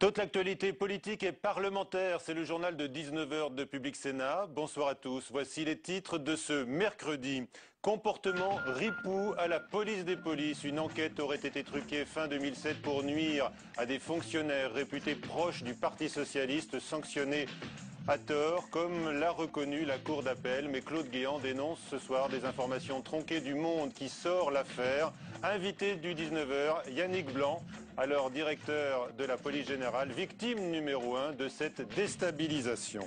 Toute l'actualité politique et parlementaire, c'est le journal de 19h de Public Sénat. Bonsoir à tous. Voici les titres de ce mercredi. Comportement ripou à la police des polices. Une enquête aurait été truquée fin 2007 pour nuire à des fonctionnaires réputés proches du Parti socialiste sanctionnés à tort, comme l'a reconnu la Cour d'appel. Mais Claude Guéant dénonce ce soir des informations tronquées du monde qui sort l'affaire. Invité du 19h, Yannick Blanc, alors directeur de la police générale, victime numéro un de cette déstabilisation.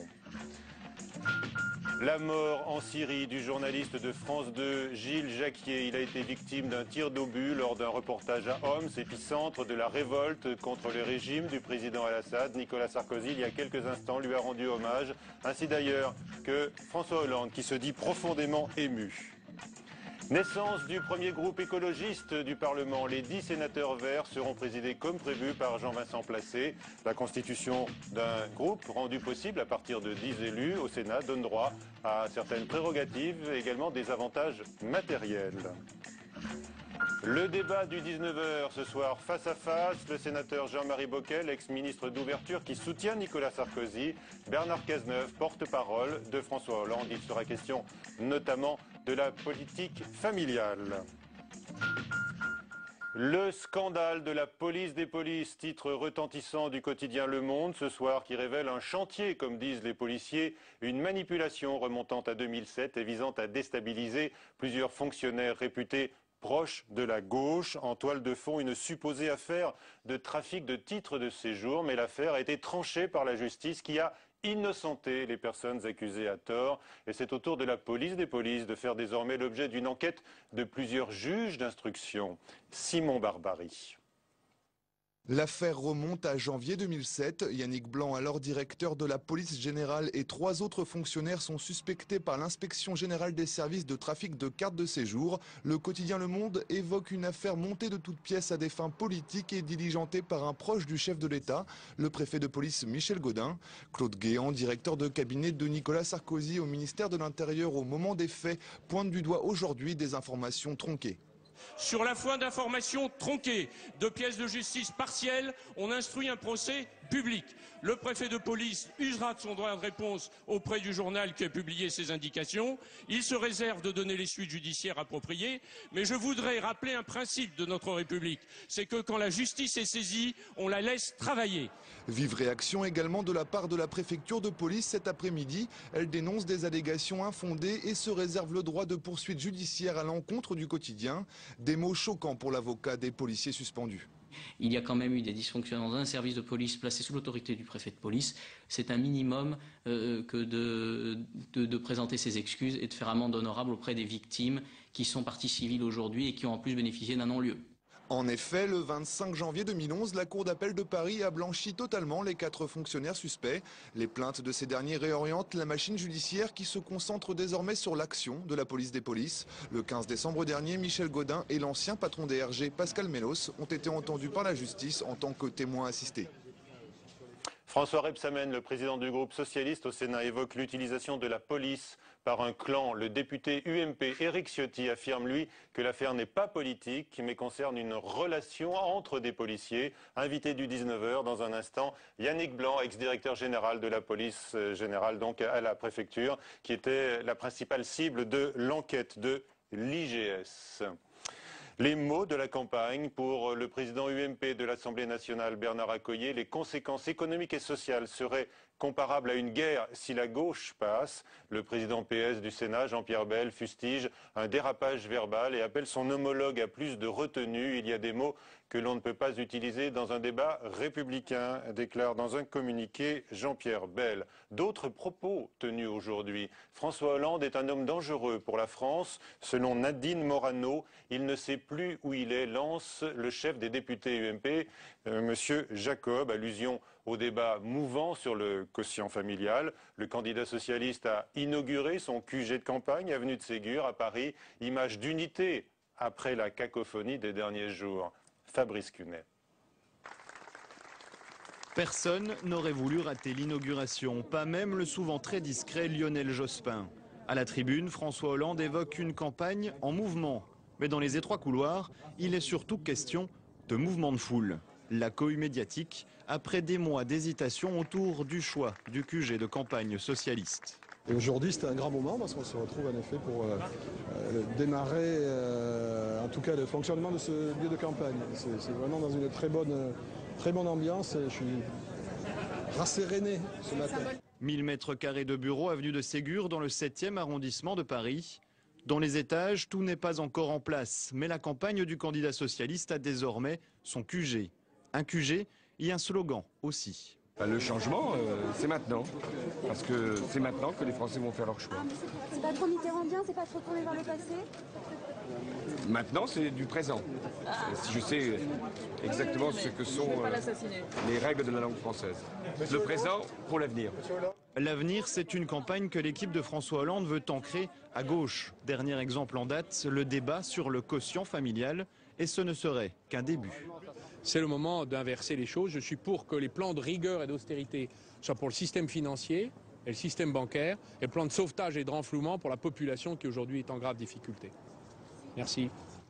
La mort en Syrie du journaliste de France 2, Gilles Jacquier. Il a été victime d'un tir d'obus lors d'un reportage à Homs, épicentre de la révolte contre le régime du président Al-Assad. Nicolas Sarkozy, il y a quelques instants, lui a rendu hommage, ainsi d'ailleurs que François Hollande, qui se dit profondément ému. Naissance du premier groupe écologiste du Parlement. Les dix sénateurs verts seront présidés comme prévu par Jean-Vincent Placé. La constitution d'un groupe rendu possible à partir de dix élus au Sénat donne droit à certaines prérogatives et également des avantages matériels. Le débat du 19h ce soir face à face, le sénateur Jean-Marie Bockel, ex-ministre d'ouverture qui soutient Nicolas Sarkozy, Bernard Cazeneuve, porte-parole de François Hollande. Il sera question notamment de la politique familiale. Le scandale de la police des polices, titre retentissant du quotidien Le Monde ce soir qui révèle un chantier, comme disent les policiers, une manipulation remontant à 2007 et visant à déstabiliser plusieurs fonctionnaires réputés proche de la gauche. En toile de fond, une supposée affaire de trafic de titres de séjour, mais l'affaire a été tranchée par la justice qui a innocenté les personnes accusées à tort. Et c'est au tour de la police des polices de faire désormais l'objet d'une enquête de plusieurs juges d'instruction. Simon Barbary. L'affaire remonte à janvier 2007. Yannick Blanc, alors directeur de la police générale, et trois autres fonctionnaires sont suspectés par l'inspection générale des services de trafic de cartes de séjour. Le quotidien Le Monde évoque une affaire montée de toutes pièces à des fins politiques et diligentée par un proche du chef de l'État, le préfet de police Michel Godin. Claude Guéant, directeur de cabinet de Nicolas Sarkozy au ministère de l'Intérieur au moment des faits, pointe du doigt aujourd'hui des informations tronquées. Sur la foi d'informations tronquées, de pièces de justice partielles, on instruit un procès Le préfet de police usera de son droit de réponse auprès du journal qui a publié ces indications. Il se réserve de donner les suites judiciaires appropriées. Mais je voudrais rappeler un principe de notre République. C'est que quand la justice est saisie, on la laisse travailler. Vive réaction également de la part de la préfecture de police cet après-midi. Elle dénonce des allégations infondées et se réserve le droit de poursuite judiciaire à l'encontre du quotidien. Des mots choquants pour l'avocat des policiers suspendus. Il y a quand même eu des dysfonctionnements dans un service de police placé sous l'autorité du préfet de police. C'est un minimum euh, que de, de, présenter ses excuses et de faire amende honorable auprès des victimes qui sont parties civiles aujourd'hui et qui ont en plus bénéficié d'un non-lieu. En effet, le 25 janvier 2011, la Cour d'appel de Paris a blanchi totalement les quatre fonctionnaires suspects. Les plaintes de ces derniers réorientent la machine judiciaire qui se concentre désormais sur l'action de la police des polices. Le 15 décembre dernier, Michel Godin et l'ancien patron des RG, Pascal Mélos, ont été entendus par la justice en tant que témoins assistés. François Rebsamen, le président du groupe socialiste au Sénat, évoque l'utilisation de la police par un clan. Le député UMP Éric Ciotti affirme, lui, que l'affaire n'est pas politique, mais concerne une relation entre des policiers. Invité du 19h dans un instant, Yannick Blanc, ex-directeur général de la police euh, générale, donc à la préfecture, qui était la principale cible de l'enquête de l'IGS. Les mots de la campagne pour le président UMP de l'Assemblée nationale, Bernard Accoyer, les conséquences économiques et sociales seraient comparables à une guerre si la gauche passe. Le président PS du Sénat, Jean-Pierre Bell, fustige un dérapage verbal et appelle son homologue à plus de retenue. Il y a des mots que l'on ne peut pas utiliser dans un débat républicain, déclare dans un communiqué Jean-Pierre Bell. D'autres propos tenus aujourd'hui. François Hollande est un homme dangereux pour la France. Selon Nadine Morano, il ne sait plus où il est, lance le chef des députés UMP, euh, Monsieur Jacob, allusion au débat mouvant sur le quotient familial. Le candidat socialiste a inauguré son QG de campagne, avenue de Ségur, à Paris, image d'unité après la cacophonie des derniers jours. Fabrice Cunet. Personne n'aurait voulu rater l'inauguration, pas même le souvent très discret Lionel Jospin. À la tribune, François Hollande évoque une campagne en mouvement. Mais dans les étroits couloirs, il est surtout question de mouvement de foule. La cohue médiatique après des mois d'hésitation autour du choix du QG de campagne socialiste. Et aujourd'hui, c'était un grand moment parce qu'on se retrouve en effet pour euh, euh, démarrer, euh, en tout cas, le fonctionnement de ce lieu de campagne. C'est vraiment dans une très bonne, très bonne ambiance et je suis rasséréné ce matin. 1000 mètres carrés de bureaux, avenue de Ségur, dans le 7e arrondissement de Paris. Dans les étages, tout n'est pas encore en place, mais la campagne du candidat socialiste a désormais son QG. Un QG et un slogan aussi. Bah, le changement, euh, c'est maintenant. Parce que c'est maintenant que les Français vont faire leur choix. C'est pas trop Mitterrandien, c'est pas trop tourné vers le passé? Maintenant, c'est du présent. Si je sais exactement ce que sont euh, les règles de la langue française. Le présent pour l'avenir. L'avenir, c'est une campagne que l'équipe de François Hollande veut ancrer à gauche. Dernier exemple en date, le débat sur le quotient familial. Et ce ne serait qu'un début c'est le moment d'inverser les choses. Je suis pour que les plans de rigueur et d'austérité soient pour le système financier et le système bancaire, et le plan de sauvetage et de renflouement pour la population qui aujourd'hui est en grave difficulté. Merci.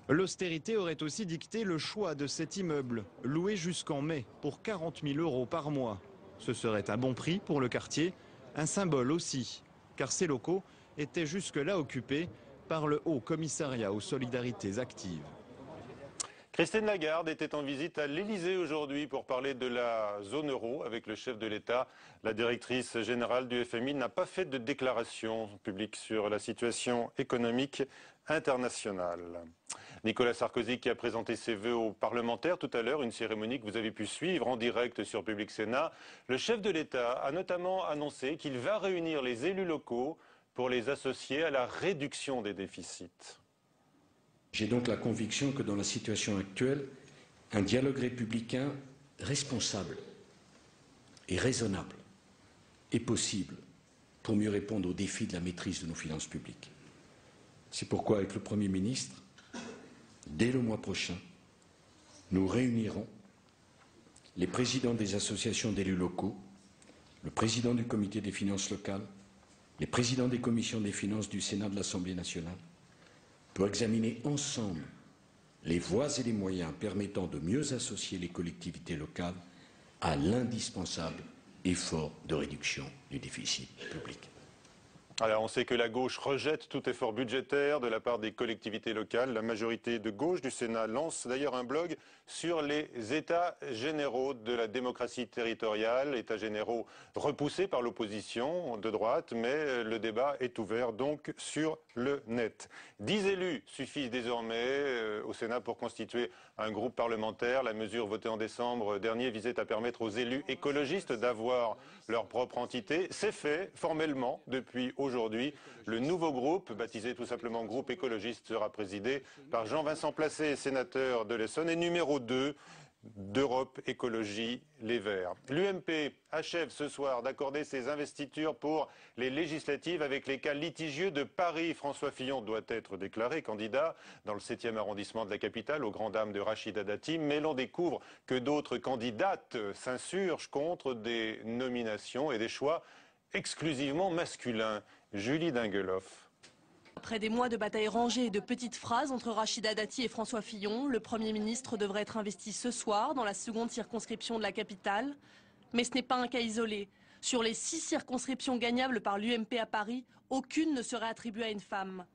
L'austérité aurait aussi dicté le choix de cet immeuble, loué jusqu'en mai pour 40 000 euros par mois. Ce serait un bon prix pour le quartier, un symbole aussi, car ces locaux étaient jusque-là occupés par le Haut Commissariat aux Solidarités Actives. Christine Lagarde était en visite à l'Elysée aujourd'hui pour parler de la zone euro avec le chef de l'État. La directrice générale du FMI n'a pas fait de déclaration publique sur la situation économique internationale. Nicolas Sarkozy qui a présenté ses vœux aux parlementaires tout à l'heure, une cérémonie que vous avez pu suivre en direct sur Public Sénat. Le chef de l'État a notamment annoncé qu'il va réunir les élus locaux pour les associer à la réduction des déficits. J'ai donc la conviction que dans la situation actuelle, un dialogue républicain responsable et raisonnable est possible pour mieux répondre aux défis de la maîtrise de nos finances publiques. C'est pourquoi, avec le Premier ministre, dès le mois prochain, nous réunirons les présidents des associations d'élus locaux, le président du comité des finances locales, les présidents des commissions des finances du Sénat de l'Assemblée nationale, pour examiner ensemble les voies et les moyens permettant de mieux associer les collectivités locales à l'indispensable effort de réduction du déficit public. Alors on sait que la gauche rejette tout effort budgétaire de la part des collectivités locales. La majorité de gauche du Sénat lance d'ailleurs un blog sur les états généraux de la démocratie territoriale, états généraux repoussés par l'opposition de droite, mais le débat est ouvert donc sur le net. Dix élus suffisent désormais euh, au Sénat pour constituer un groupe parlementaire. La mesure votée en décembre dernier visait à permettre aux élus écologistes d'avoir leur propre entité. C'est fait formellement depuis aujourd'hui. Le nouveau groupe, baptisé tout simplement groupe écologiste, sera présidé par Jean-Vincent Placé, sénateur de l'Essonne, et numéro 2 d'Europe Écologie Les Verts. L'UMP achève ce soir d'accorder ses investitures pour les législatives avec les cas litigieux de Paris. François Fillon doit être déclaré candidat dans le 7e arrondissement de la capitale, aux grandes dames de Rachida Dati, mais l'on découvre que d'autres candidates s'insurgent contre des nominations et des choix exclusivement masculin. Julie Dingeloff. Après des mois de batailles rangées et de petites phrases entre Rachida Dati et François Fillon, le Premier ministre devrait être investi ce soir dans la seconde circonscription de la capitale. Mais ce n'est pas un cas isolé. Sur les six circonscriptions gagnables par l'UMP à Paris, aucune ne serait attribuée à une femme.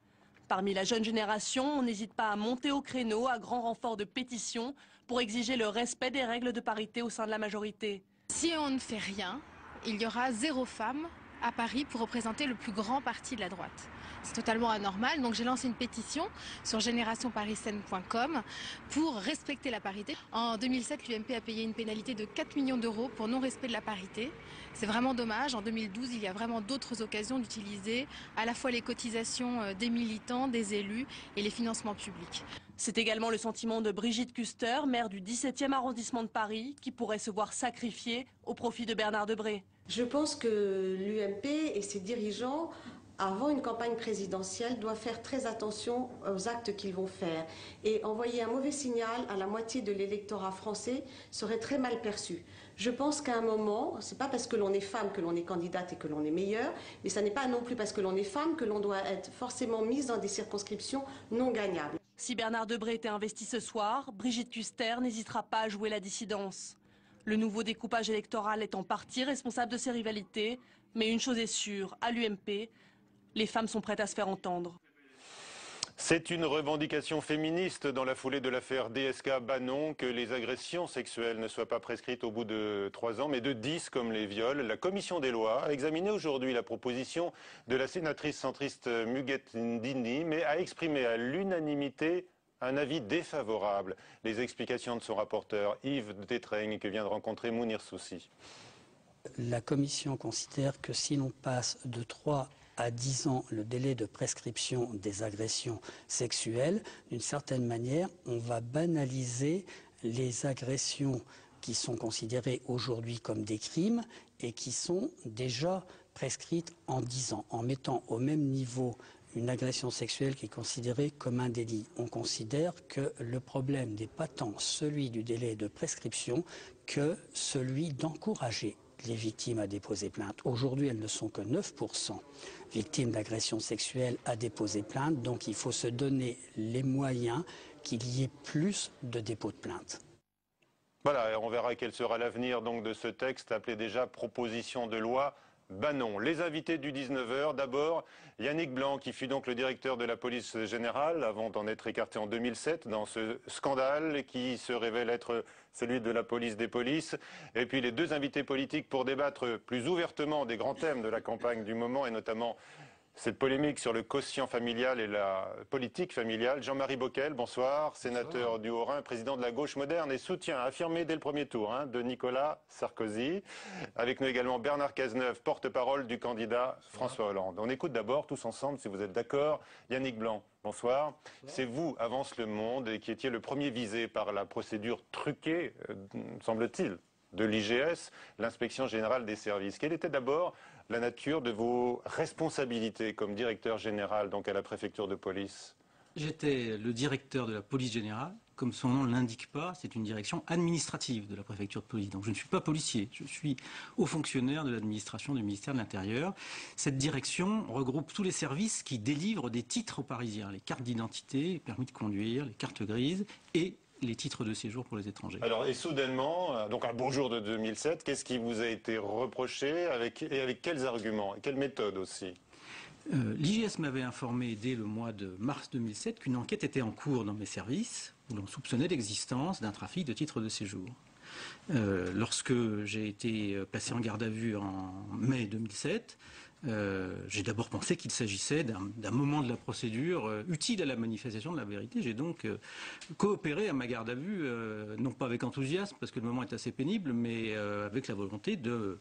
Parmi la jeune génération, on n'hésite pas à monter au créneau à grand renfort de pétitions pour exiger le respect des règles de parité au sein de la majorité. Si on ne fait rien, il y aura zéro femme à Paris pour représenter le plus grand parti de la droite. C'est totalement anormal, donc j'ai lancé une pétition sur générationparisienne.com pour respecter la parité. En 2007, l'UMP a payé une pénalité de 4 millions d'euros pour non-respect de la parité. C'est vraiment dommage. En 2012, il y a vraiment d'autres occasions d'utiliser à la fois les cotisations euh, des militants, des élus et les financements publics. C'est également le sentiment de Brigitte Custer, maire du 17e arrondissement de Paris, qui pourrait se voir sacrifiée au profit de Bernard Debré. Je pense que l'UMP et ses dirigeants avant une campagne présidentielle, doivent faire très attention aux actes qu'ils vont faire. Et envoyer un mauvais signal à la moitié de l'électorat français serait très mal perçu. Je pense qu'à un moment, ce n'est pas parce que l'on est femme que l'on est candidate et que l'on est meilleure, mais ce n'est pas non plus parce que l'on est femme que l'on doit être forcément mise dans des circonscriptions non gagnables. Si Bernard Debré était investi ce soir, Brigitte Custer n'hésitera pas à jouer la dissidence. Le nouveau découpage électoral est en partie responsable de ces rivalités, mais une chose est sûre, à l'UMP, les femmes sont prêtes à se faire entendre. C'est une revendication féministe dans la foulée de l'affaire DSK Bannon que les agressions sexuelles ne soient pas prescrites au bout de trois ans, mais de dix comme les viols. La commission des lois a examiné aujourd'hui la proposition de la sénatrice centriste Muguette Ndini, mais a exprimé à l'unanimité un avis défavorable. Les explications de son rapporteur Yves Détraigne que vient de rencontrer Mounir Soussi. La commission considère que si l'on passe de trois à 10 ans le délai de prescription des agressions sexuelles, d'une certaine manière, on va banaliser les agressions qui sont considérées aujourd'hui comme des crimes et qui sont déjà prescrites en 10 ans, en mettant au même niveau une agression sexuelle qui est considérée comme un délit. On considère que le problème n'est pas tant celui du délai de prescription que celui d'encourager les victimes à déposer plainte. Aujourd'hui, elles ne sont que 9% victimes d'agressions sexuelles à déposer plainte, donc il faut se donner les moyens qu'il y ait plus de dépôts de plainte. Voilà, on verra quel sera l'avenir de ce texte appelé déjà proposition de loi Bannon. Les invités du 19h, d'abord Yannick Blanc, qui fut donc le directeur de la police générale avant d'en être écarté en 2007 dans ce scandale qui se révèle être celui de la police des polices. Et puis les deux invités politiques pour débattre plus ouvertement des grands thèmes de la campagne du moment et notamment cette polémique sur le quotient familial et la politique familiale. Jean-Marie Bockel, bonsoir, sénateur du Haut-Rhin, président de la gauche moderne et soutien affirmé dès le premier tour hein, de Nicolas Sarkozy. Avec nous également Bernard Cazeneuve, porte-parole du candidat François Hollande. On écoute d'abord tous ensemble, si vous êtes d'accord, Yannick Blanc. Bonsoir. C'est vous, Avance le Monde, qui étiez le premier visé par la procédure truquée, euh, semble-t-il, de l'IGS, l'inspection générale des services. Quelle était d'abord la nature de vos responsabilités comme directeur général donc à la préfecture de police? J'étais le directeur de la police générale. Comme son nom ne l'indique pas, c'est une direction administrative de la préfecture de police. Donc je ne suis pas policier, je suis haut fonctionnaire de l'administration du ministère de l'Intérieur. Cette direction regroupe tous les services qui délivrent des titres aux Parisiens, les cartes d'identité, permis de conduire, les cartes grises et les titres de séjour pour les étrangers. Alors, et soudainement, euh, donc un beau jour de 2007, qu'est-ce qui vous a été reproché avec, et avec quels arguments et quelles méthodes aussi? Euh, L'IGS m'avait informé dès le mois de mars 2007 qu'une enquête était en cours dans mes services où l'on soupçonnait l'existence d'un trafic de titres de séjour. Euh, lorsque j'ai été placé en garde à vue en mai 2007, euh, j'ai d'abord pensé qu'il s'agissait d'un moment de la procédure euh, utile à la manifestation de la vérité. J'ai donc euh, coopéré à ma garde à vue, non pas avec enthousiasme, parce que le moment est assez pénible, mais avec la volonté de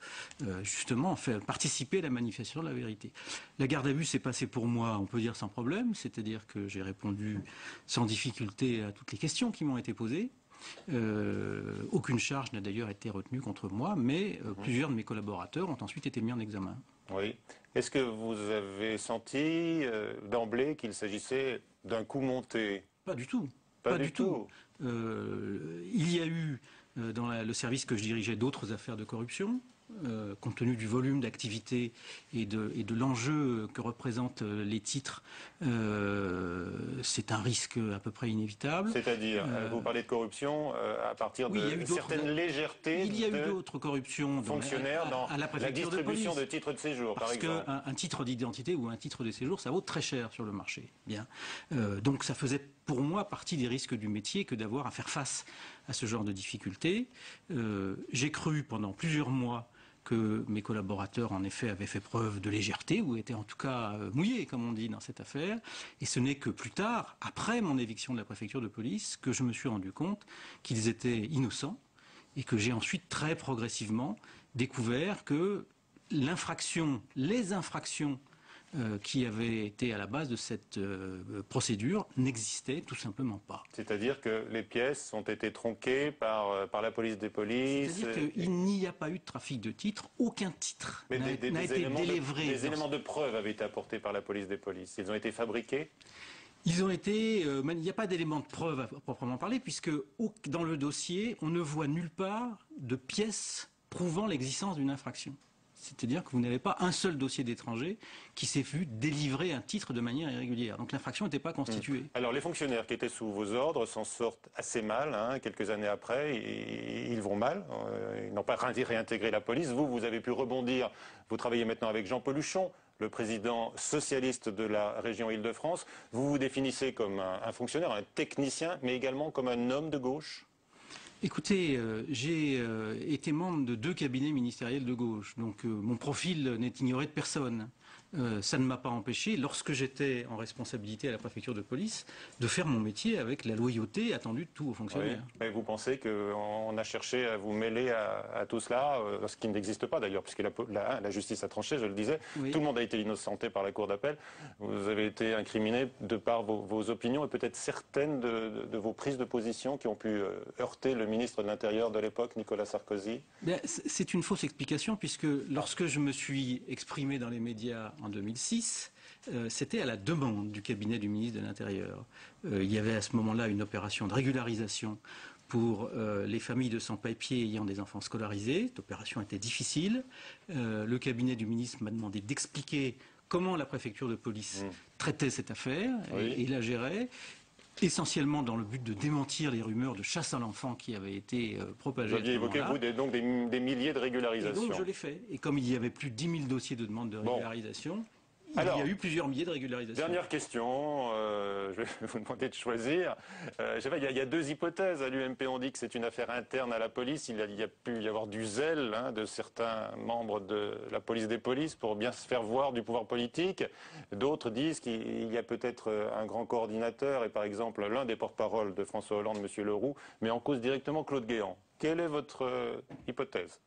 justement faire participer à la manifestation de la vérité. La garde à vue s'est passée pour moi, on peut dire sans problème, c'est-à-dire que j'ai répondu sans difficulté à toutes les questions qui m'ont été posées. aucune charge n'a d'ailleurs été retenue contre moi, mais plusieurs de mes collaborateurs ont ensuite été mis en examen. Oui. Est-ce que vous avez senti euh, d'emblée qu'il s'agissait d'un coup monté? Pas du tout. Pas, du, tout. Euh, il y a eu euh, dans le service que je dirigeais d'autres affaires de corruption. Euh, compte tenu du volume d'activité et de, l'enjeu que représentent euh, les titres, euh, c'est un risque à peu près inévitable. C'est-à-dire, vous parlez de corruption à partir de certaines légèretés Il y a eu d'autres corruptions fonctionnaires dans la, distribution de, titres de séjour, par exemple. Parce qu'un titre d'identité ou un titre de séjour, ça vaut très cher sur le marché. Bien. donc ça faisait pour moi partie des risques du métier que d'avoir à faire face à ce genre de difficultés. J'ai cru pendant plusieurs mois que mes collaborateurs, en effet, avaient fait preuve de légèreté, ou étaient en tout cas euh, mouillés, comme on dit, dans cette affaire. Et ce n'est que plus tard, après mon éviction de la préfecture de police, que je me suis rendu compte qu'ils étaient innocents, et que j'ai ensuite très progressivement découvert que l'infraction, les infractions euh, qui avait été à la base de cette euh, procédure n'existait tout simplement pas. C'est-à-dire que les pièces ont été tronquées par, euh, par la police des polices C'est-à-dire qu'il n'y a pas eu de trafic de titres, aucun titre n'a été délivré. des éléments de preuve avaient été apportés par la police des polices. Ils ont été fabriqués ils ont été. il n'y a pas d'éléments de preuve à proprement parler, puisque dans le dossier, on ne voit nulle part de pièces prouvant l'existence d'une infraction. C'est-à-dire que vous n'avez pas un seul dossier d'étranger qui s'est vu délivrer un titre de manière irrégulière. Donc l'infraction n'était pas constituée. Mmh. Alors les fonctionnaires qui étaient sous vos ordres s'en sortent assez mal, hein, quelques années après, ils vont mal, euh, ils n'ont pas réintégré la police. Vous, vous avez pu rebondir, vous travaillez maintenant avec Jean Peluchon, le président socialiste de la région Île-de-France. Vous vous définissez comme un fonctionnaire, un technicien, mais également comme un homme de gauche Écoutez, euh, j'ai euh, été membre de deux cabinets ministériels de gauche, donc euh, mon profil n'est ignoré de personne. Euh, ça ne m'a pas empêché, lorsque j'étais en responsabilité à la préfecture de police, de faire mon métier avec la loyauté attendue de tous aux fonctionnaires. Mais vous pensez qu'on a cherché à vous mêler à, tout cela, euh, ce qui n'existe pas d'ailleurs, puisque la, justice a tranché, je le disais. Tout le monde a été innocenté par la Cour d'appel. Vous avez été incriminé de par vos, opinions et peut-être certaines de, vos prises de position qui ont pu euh, heurter le ministre de l'Intérieur de l'époque, Nicolas Sarkozy. C'est une fausse explication, puisque lorsque je me suis exprimé dans les médias en 2006, euh, c'était à la demande du cabinet du ministre de l'Intérieur. Euh, il y avait à ce moment-là une opération de régularisation pour euh, les familles de sans-papiers ayant des enfants scolarisés. Cette opération était difficile. le cabinet du ministre m'a demandé d'expliquer comment la préfecture de police mmh. traitait cette affaire et, la gérait essentiellement dans le but de démentir les rumeurs de chasse à l'enfant qui avaient été propagées. Vous aviez évoqué, vous, des, donc des, milliers de régularisations. Et donc je l'ai fait. Et comme il y avait plus de 10 000 dossiers de demande de régularisation, il y a eu plusieurs milliers de régularisations. Dernière question, euh, je vais vous demander de choisir. Euh, il, y a, deux hypothèses. À l'UMP, on dit que c'est une affaire interne à la police. Il y a, pu y avoir du zèle hein, de certains membres de la police des polices pour bien se faire voir du pouvoir politique. D'autres disent qu'il y a peut-être euh, un grand coordinateur et par exemple l'un des porte-parole de François Hollande, M. Leroux, mais en cause directement Claude Guéant. Quelle est votre hypothèse?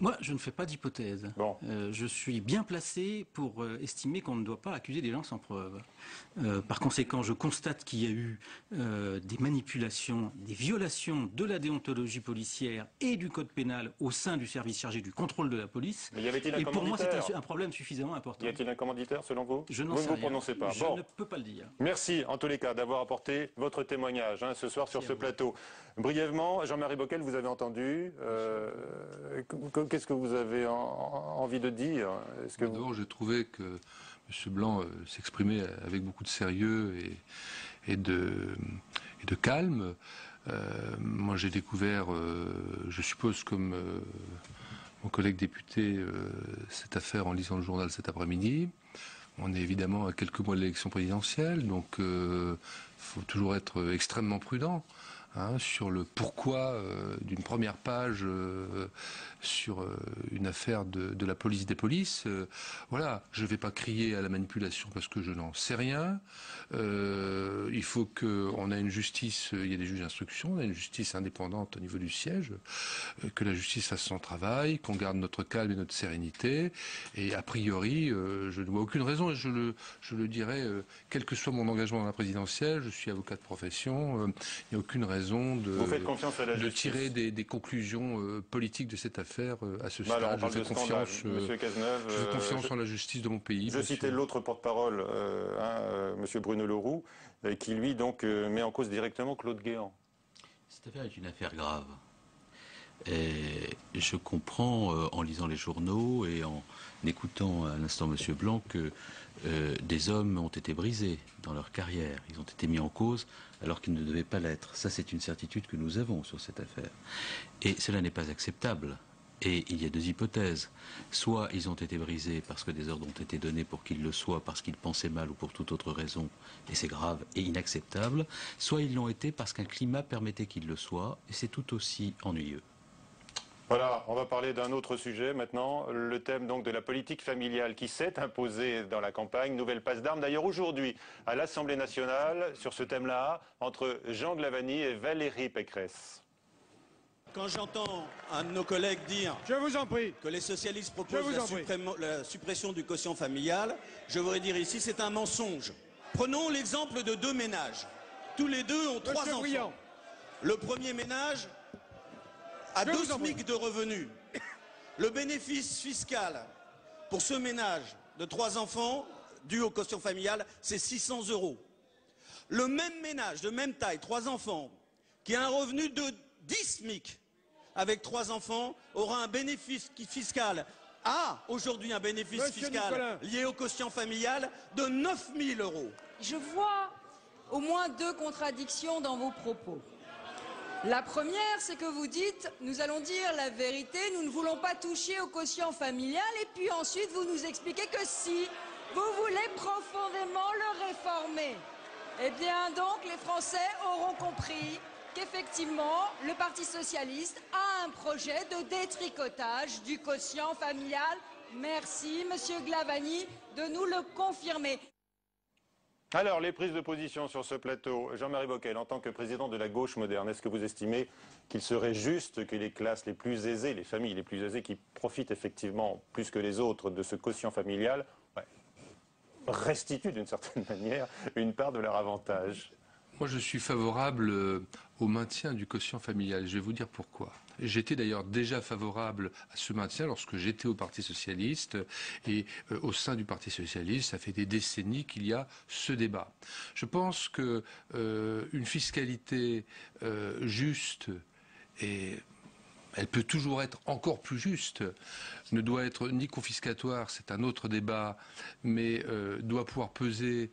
Moi, je ne fais pas d'hypothèse. Euh, je suis bien placé pour euh, estimer qu'on ne doit pas accuser des gens sans preuve. Euh, par conséquent, je constate qu'il y a eu des manipulations, des violations de la déontologie policière et du code pénal au sein du service chargé du contrôle de la police. Mais y avait-il un et pour moi, c'est un, problème suffisamment important. Y a-t-il un commanditaire, selon vous? Je n'en sais ne vous prononcez pas. Je ne peux pas le dire. Merci, en tous les cas, d'avoir apporté votre témoignage hein, ce soir sur ce plateau. Brièvement, Jean-Marie Bockel, vous avez entendu. Qu'est-ce que vous avez envie de dire? D'abord, j'ai trouvé que M. Blanc euh, s'exprimait avec beaucoup de sérieux et, de, calme. Euh, moi, j'ai découvert, euh, je suppose, comme mon collègue député, cette affaire en lisant le journal cet après-midi. On est évidemment à quelques mois de l'élection présidentielle, donc il faut toujours être extrêmement prudent. Hein, sur le pourquoi euh, d'une première page euh, sur euh, une affaire de, la police des polices. voilà, je ne vais pas crier à la manipulation parce que je n'en sais rien. il faut qu'on ait une justice, il y a des juges d'instruction, on a une justice indépendante au niveau du siège, que la justice fasse son travail, qu'on garde notre calme et notre sérénité. Et a priori, je ne vois aucune raison, et je le, je le dirais, quel que soit mon engagement dans la présidentielle, je suis avocat de profession, il n'y a aucune raison de, tirer des, conclusions euh, politiques de cette affaire euh, à ce bah, stade. je, fais confiance, euh, je confiance en la justice de mon pays. Je citais l'autre porte-parole, hein, M. Bruno Leroux, qui lui donc met en cause directement Claude Guéant. Cette affaire est une affaire grave. Et je comprends en lisant les journaux et en écoutant à l'instant M. Blanc que des hommes ont été brisés dans leur carrière. Ils ont été mis en cause alors qu'il ne devait pas l'être. Ça, c'est une certitude que nous avons sur cette affaire. Et cela n'est pas acceptable. Et il y a deux hypothèses. Soit ils ont été brisés parce que des ordres ont été donnés pour qu'ils le soient, parce qu'ils pensaient mal ou pour toute autre raison, et c'est grave et inacceptable. Soit ils l'ont été parce qu'un climat permettait qu'ils le soient, et c'est tout aussi ennuyeux. Voilà, on va parler d'un autre sujet maintenant, le thème donc de la politique familiale qui s'est imposée dans la campagne, nouvelle passe d'armes. D'ailleurs aujourd'hui, à l'Assemblée nationale, sur ce thème-là, entre Jean Glavani et Valérie Pécresse. Quand j'entends un de nos collègues dire je vous en prie. que les socialistes proposent la, suppression du quotient familial, je voudrais dire ici c'est un mensonge. Prenons l'exemple de deux ménages. Tous les deux ont trois enfants. Le premier ménage à deux SMIC de revenus. Le bénéfice fiscal pour ce ménage de trois enfants dû aux cautions familiales, c'est 600 euros. Le même ménage de même taille, trois enfants, qui a un revenu de 10 SMIC avec trois enfants, aura un bénéfice fiscal a aujourd'hui un bénéfice fiscal lié au quotient familial de 9 000 euros. Je vois au moins deux contradictions dans vos propos. La première, c'est que vous dites, nous allons dire la vérité, nous ne voulons pas toucher au quotient familial, et puis ensuite vous nous expliquez que si vous voulez profondément le réformer, eh bien donc les Français auront compris qu'effectivement le Parti socialiste a un projet de détricotage du quotient familial. Merci, Monsieur Glavani, de nous le confirmer. Alors, les prises de position sur ce plateau. Jean-Marie Bockel, en tant que président de la gauche moderne, est-ce que vous estimez qu'il serait juste que les classes les plus aisées, les familles les plus aisées qui profitent effectivement plus que les autres de ce quotient familial, restituent d'une certaine manière une part de leur avantage? Moi, je suis favorable euh, au maintien du quotient familial. Je vais vous dire pourquoi. J'étais d'ailleurs déjà favorable à ce maintien lorsque j'étais au Parti socialiste et euh, au sein du Parti socialiste, ça fait des décennies qu'il y a ce débat. Je pense que euh, une fiscalité juste et elle peut toujours être encore plus juste, ne doit être ni confiscatoire, c'est un autre débat, mais doit pouvoir peser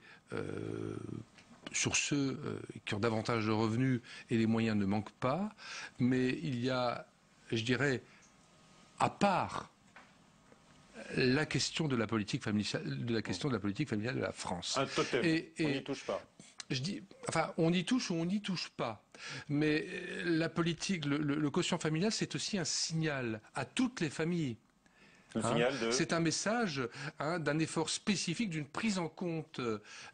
sur ceux euh, qui ont davantage de revenus et les moyens ne manquent pas, mais il y a, je dirais, à part la question de la politique familiale de la question de la politique familiale de la France. Un totem. Et, on n'y touche pas. Je dis, enfin, on y touche ou on n'y touche pas. Mais la politique, le quotient familial, c'est aussi un signal à toutes les familles. Hein c'est un message hein, d'un effort spécifique, d'une prise en compte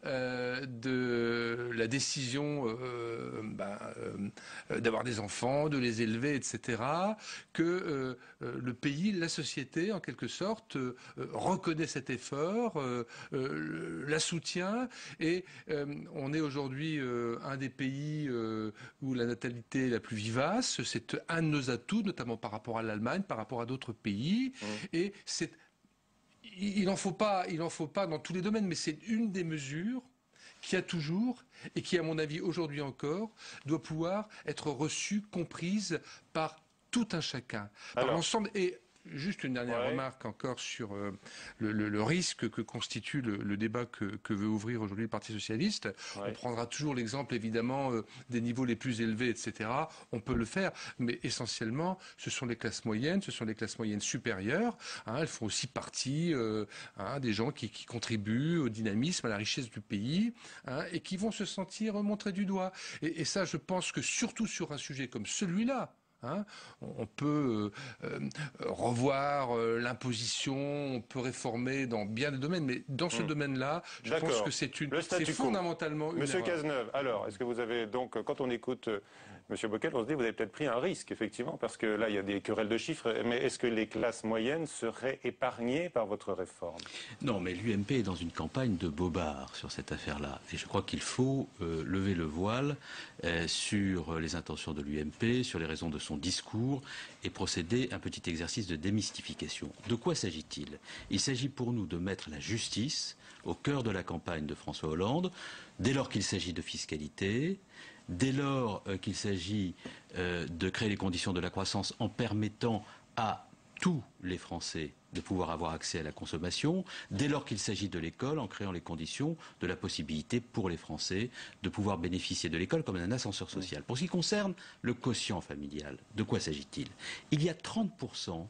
euh, de la décision euh, ben, euh, d'avoir des enfants, de les élever, etc., que le pays, la société, en quelque sorte, reconnaît cet effort, la soutient, et on est aujourd'hui un des pays où la natalité est la plus vivace. C'est un de nos atouts, notamment par rapport à l'Allemagne, par rapport à d'autres pays. Mmh. Et il n'en faut pas, il en faut pas dans tous les domaines, mais c'est une des mesures qui a toujours et qui, à mon avis, aujourd'hui encore, doit pouvoir être reçue, comprise par tout un chacun, par l'ensemble. Et Juste une dernière remarque encore sur euh, le, risque que constitue le, débat que, veut ouvrir aujourd'hui le Parti socialiste. On prendra toujours l'exemple évidemment euh, des niveaux les plus élevés, etc. On peut le faire, mais essentiellement, ce sont les classes moyennes, ce sont les classes moyennes supérieures. Hein. elles font aussi partie euh, hein, des gens qui, contribuent au dynamisme, à la richesse du pays, hein, et qui vont se sentir montrés du doigt. et ça, je pense que surtout sur un sujet comme celui-là, Hein. on peut euh, euh, revoir euh, l'imposition, on peut réformer dans bien des domaines, mais dans ce hmm. domaine-là, je pense que c'est une, c'est fondamentalement une Monsieur Cazeneuve, alors, est-ce que vous avez donc, quand on écoute Monsieur Bockel, on se dit vous avez peut-être pris un risque, effectivement, parce que là, il y a des querelles de chiffres, mais est-ce que les classes moyennes seraient épargnées par votre réforme? Non, mais l'UMP est dans une campagne de bobard sur cette affaire-là. Et je crois qu'il faut euh, lever le voile euh, sur les intentions de l'UMP, sur les raisons de son discours, et procéder à un petit exercice de démystification. De quoi s'agit-il? Il s'agit pour nous de mettre la justice au cœur de la campagne de François Hollande, dès lors qu'il s'agit de fiscalité, dès lors euh, qu'il s'agit euh, de créer les conditions de la croissance en permettant à tous les Français de pouvoir avoir accès à la consommation, dès lors qu'il s'agit de l'école, en créant les conditions de la possibilité pour les Français de pouvoir bénéficier de l'école comme d'un ascenseur social. Pour ce qui concerne le quotient familial, de quoi s'agit-il? Il y a 30%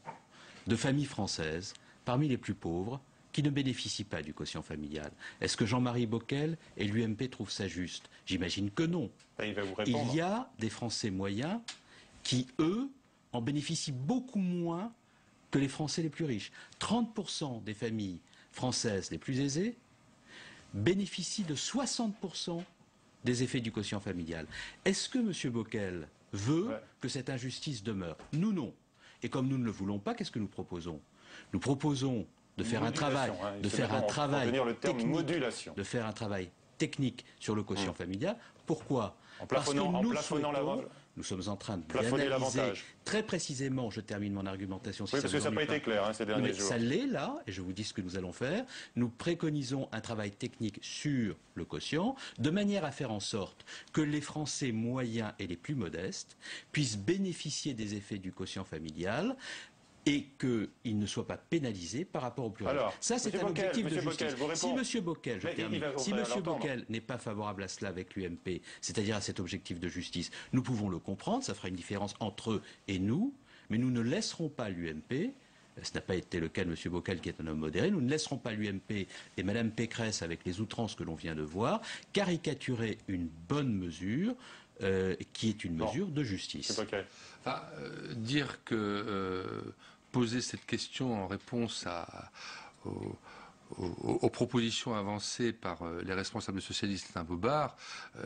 de familles françaises, parmi les plus pauvres, qui ne bénéficient pas du quotient familial. Est-ce que Jean-Marie Bockel et l'UMP trouvent ça juste? J'imagine que non. Ben, il, y a des Français moyens qui, eux, en bénéficient beaucoup moins que les Français les plus riches. 30% des familles françaises les plus aisées bénéficient de 60% des effets du quotient familial. Est-ce que M. Bockel veut que cette injustice demeure? Nous, non. Et comme nous ne le voulons pas, qu'est-ce que nous proposons? Nous proposons de faire un travail, hein, de faire un travail technique, de faire un travail technique sur le quotient mmh. familial. Pourquoi? Parce que nous, nous sommes en train de analyser très précisément, je termine mon argumentation. Si oui, parce que ça n'a pas été clair hein, ces derniers jours. Ça l'est là, et je vous dis ce que nous allons faire. Nous préconisons un travail technique sur le quotient, de manière à faire en sorte que les Français moyens et les plus modestes puissent bénéficier des effets du quotient familial et qu'il ne soit pas pénalisé par rapport au plus riches. Ça, c'est un objectif de justice. si M. Bockel, si Monsieur Bockel n'est pas favorable à cela avec l'UMP, c'est-à-dire à cet objectif de justice, nous pouvons le comprendre, ça fera une différence entre eux et nous, mais nous ne laisserons pas l'UMP ce n'a pas été le cas de M. Bockel, qui est un homme modéré. Nous ne laisserons pas l'UMP et Mme Pécresse, avec les outrances que l'on vient de voir, caricaturer une bonne mesure euh, qui est une mesure de justice. Enfin, euh, dire que euh, poser cette question en réponse à, aux, propositions avancées par les responsables socialistes est un bobard,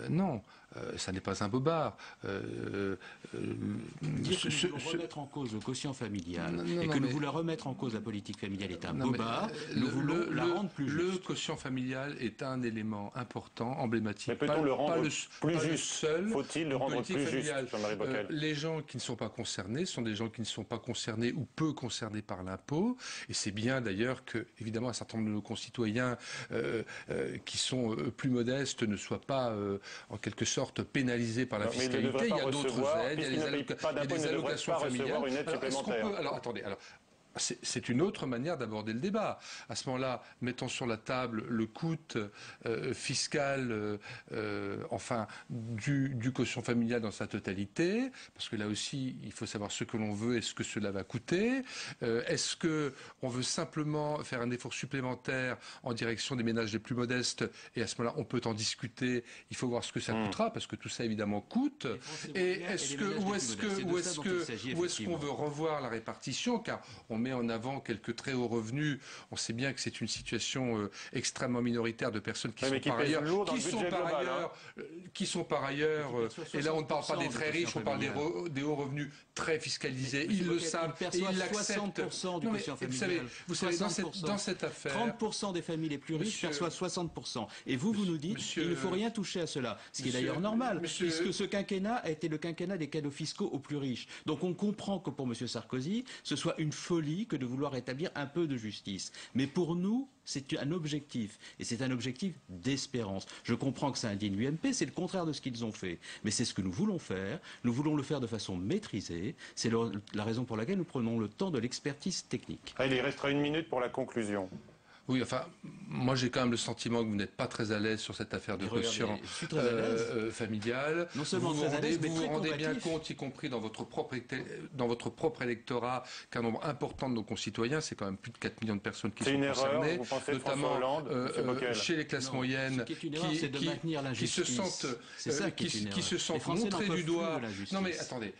non. Euh, ça n'est pas un bobard. Euh, euh, Dire que nous voulons remettre en cause le quotient familial et que nous voulons remettre en cause la politique familiale est un bobard. nous voulons la rendre plus juste. Le quotient familial est un élément important, emblématique. Mais peut-on le rendre plus juste? Faut-il le rendre plus juste, Jean-Marie Bockel? Les gens qui ne sont pas concernés sont des gens qui ne sont pas concernés ou peu concernés par l'impôt. Et c'est bien d'ailleurs que, évidemment, un certain nombre de nos concitoyens qui sont plus modestes ne soient pas, en quelque sorte, pénalisés par la fiscalité. Il, y a d'autres aides, il y a, des allocations familiales. alors attendez, alors c'est une autre manière d'aborder le débat. À ce moment-là, mettons sur la table le coût euh, fiscal, euh, euh, enfin, du, du, quotient familial dans sa totalité, parce que là aussi, il faut savoir ce que l'on veut et ce que cela va coûter. Est-ce que on veut simplement faire un effort supplémentaire en direction des ménages les plus modestes Et à ce moment-là, on peut en discuter. Il faut voir ce que ça hmm. coûtera, parce que tout ça évidemment coûte. Et est-ce que, ou est-ce que, ou est-ce que, où est-ce qu'on veut revoir la répartition? Car on met en avant quelques très hauts revenus. On sait bien que c'est une situation euh, extrêmement minoritaire de personnes qui sont par ailleurs, qui sont par ailleurs, hein. euh, qui sont par ailleurs, et là on ne parle pas des très riches, on parle des, hauts revenus très fiscalisés. ils le savent et ils l'acceptent. Vous savez, vous savez dans, cette, dans cette affaire, 30% des familles les plus riches perçoivent 60%. Et vous, vous nous dites qu'il ne faut rien toucher à cela. Ce qui est d'ailleurs normal, puisque ce quinquennat a été le quinquennat des cadeaux fiscaux aux plus riches. Donc on comprend que pour M. Sarkozy, ce soit une folie que de vouloir établir un peu de justice. Mais pour nous, c'est un objectif. Et c'est un objectif d'espérance. Je comprends que ça indigne l'UMP, c'est le contraire de ce qu'ils ont fait. Mais c'est ce que nous voulons faire. Nous voulons le faire de façon maîtrisée. C'est la raison pour laquelle nous prenons le temps de l'expertise technique. il restera une minute pour la conclusion. Oui, enfin, moi j'ai quand même le sentiment que vous n'êtes pas très à l'aise sur cette affaire de quotient euh, euh, familial. Non seulement vous vous rendez, vous, rendez bien compte, y compris dans votre propre, dans votre propre électorat, qu'un nombre important de nos concitoyens, c'est quand même plus de 4 millions de personnes qui sont concernées, notamment euh, chez les classes moyennes, qui, qui, se sentent, qui, qui, se sentent montrés du doigt. Non mais attendez,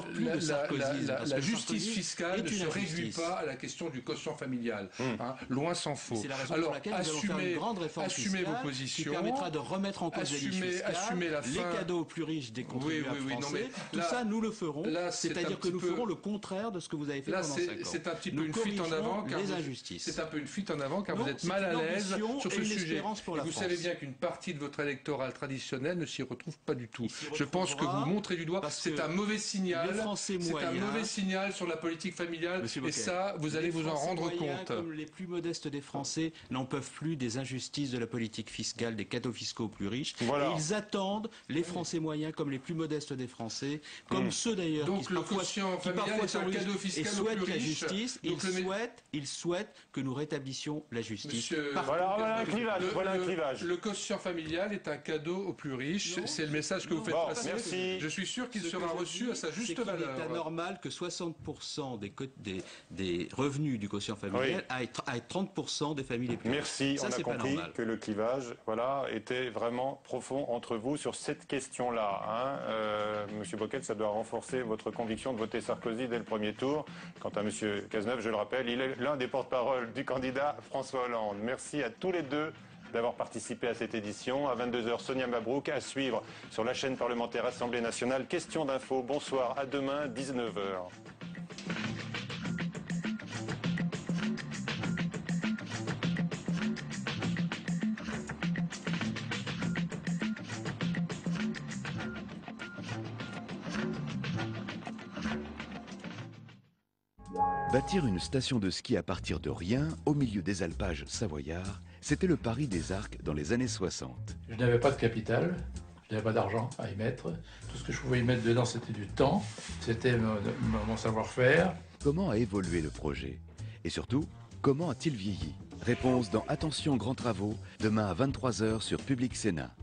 plus la, Sarkozy, la, justice fiscale ne se réduit pas à la question du quotient familial. Hum. Loin s'en faut. C'est la raison pour laquelle nous allons faire une grande réforme assumez vos positions, qui permettra de remettre en cause les assumez la les cadeaux aux plus riches des contribuables français. Tout ça, nous le ferons. C'est-à-dire que nous ferons le contraire de ce que vous avez fait pendant 5 ans. C'est un petit peu une fuite en avant. les injustices. C'est un peu une fuite en avant car vous êtes mal à l'aise sur ce sujet. Vous savez bien qu'une partie de votre électorat traditionnel ne s'y retrouve pas du tout. Je pense que vous montrez du doigt. C'est un mauvais signal. C'est un mauvais signal sur la politique familiale. Et ça, vous allez vous en rendre compte. Les plus modestes des Français n'en peuvent plus des injustices de la politique fiscale, des cadeaux fiscaux plus riches. Et ils attendent les Français moyens comme les plus modestes des Français, comme hmm. ceux d'ailleurs qui, parfois, qui parfois sont riches et souhaitent la justice. Ils, souhaitent, ils souhaitent que nous rétablissions la justice. voilà, un clivage, le, voilà un clivage. Le, quotient familial est un cadeau aux plus riches. C'est le message que vous faites passer. Je suis sûr qu'il sera reçu à sa juste valeur. Il est anormal que 60% des, des, des, revenus du quotient familial aient 30 des familles les plus Merci, on a compris que le clivage voilà, était vraiment profond entre vous sur cette question-là. Hein. Euh, Monsieur Bocquet, ça doit renforcer votre conviction de voter Sarkozy dès le premier tour. Quant à Monsieur Cazeneuve, je le rappelle, il est l'un des porte-parole du candidat François Hollande. Merci à tous les deux d'avoir participé à cette édition. À 22h, Sonia Mabrouk à suivre sur la chaîne parlementaire Assemblée nationale. Question d'info. Bonsoir, à demain, 19h. Bâtir une station de ski à partir de rien, au milieu des alpages savoyards, c'était le pari des arcs dans les années 60. Je n'avais pas de capital, je n'avais pas d'argent à y mettre. Tout ce que je pouvais y mettre dedans, c'était du temps, c'était mon savoir-faire, Comment a évolué le projet? Et surtout, comment a-t-il vieilli? Réponse dans Attention grands travaux, demain à 23h sur Public Sénat.